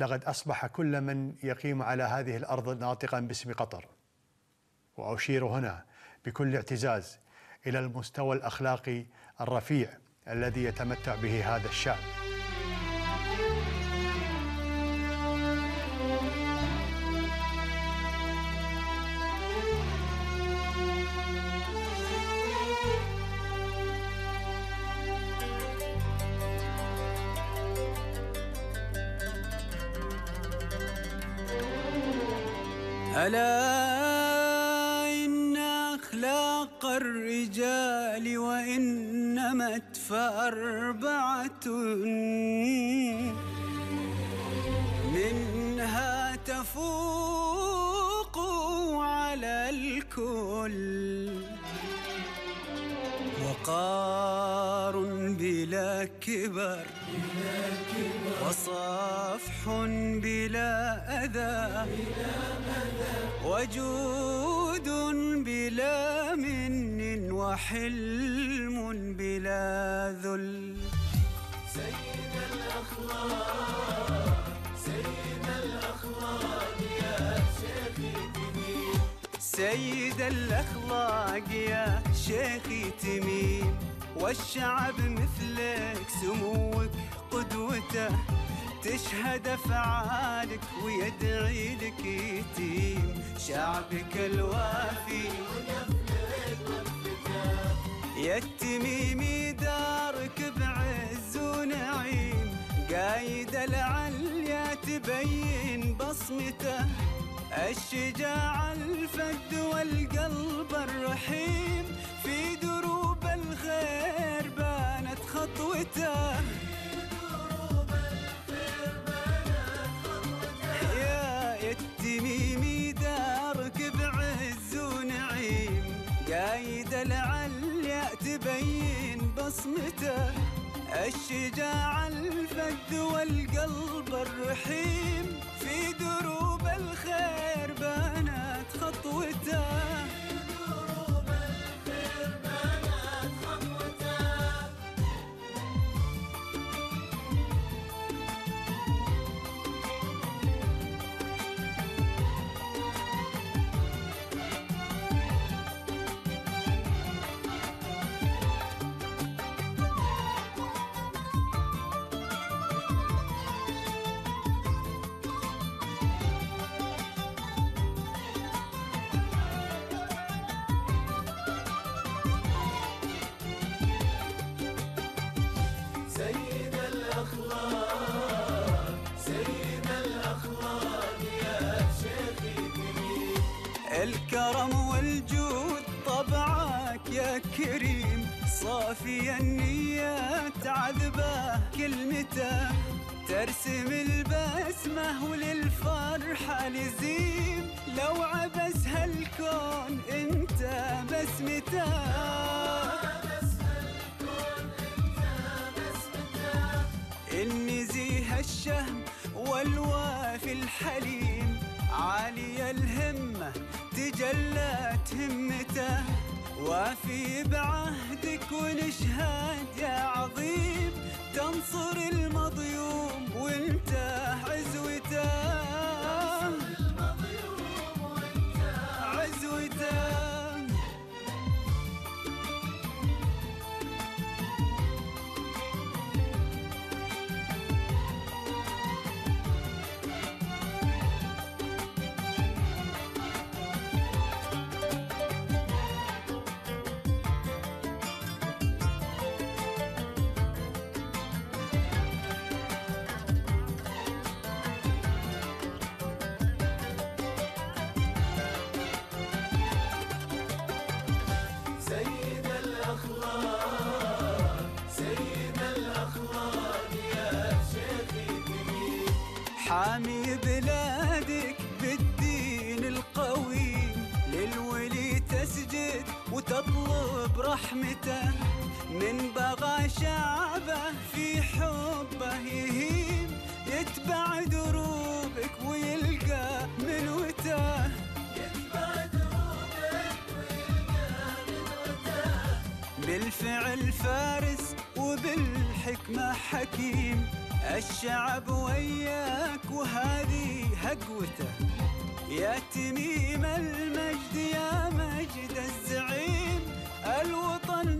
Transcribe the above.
لقد أصبح كل من يقيم على هذه الأرض ناطقا باسم قطر. وأشير هنا بكل اعتزاز إلى المستوى الأخلاقي الرفيع الذي يتمتع به هذا الشعب. ألا إن أخلاق الرجال وإنمت فأربعة منها تفوق على الكل. وقار بلا كبر. وصفح بلا أذى. وجود بلا من وحلم بلا ذل. سيد الأخلاق سيد الأخلاق يا شيخي سيد الأخلاق يا شيخي تميم والشعب مثلك سموك قدوته تشهد أفعالك ويدعي لك يتيم. شعبك الوافي يا التميمي دارك بعز ونعيم. قايد العليا تبين بصمته. الشجاع الفد والقلب الرحيم. في دروب الخير بانت خطوته. قايد العليا تبين بصمته الشجاع الفد والقلب الرحيم في دروب الخير. الكرم والجود طبعك يا كريم صافي النيات عذبه كلمته. ترسم البسمة وللفرحة لزيم لو عبس هالكون انت بسمته النزيه الشهم والوافي الحليم عالي تجلت همته وافي بعهدك ونشهد يا عظيم تنصر المظلوم حامي بلادك بالدين القويم للولي تسجد وتطلب رحمته. من بغى شعبه في حبه يهيم يتبع دروبك ويلقى منوته يتبع دروبك ويلقى منوته بالفعل فارس وبالحكمة حكيم. الشعب وياك وهذه هقوته يا تميم المجد يا مجد الزعيم. الوطن